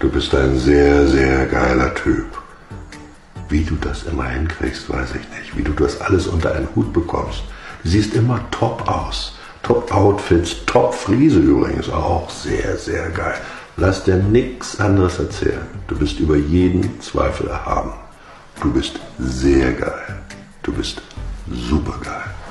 Du bist ein sehr, sehr geiler Typ. Wie du das immer hinkriegst, weiß ich nicht. Wie du das alles unter einen Hut bekommst. Du siehst immer top aus. Top-Outfits, Top-Friese übrigens auch. Sehr, sehr geil. Lass dir nichts anderes erzählen. Du bist über jeden Zweifel erhaben. Du bist sehr geil. Du bist super geil.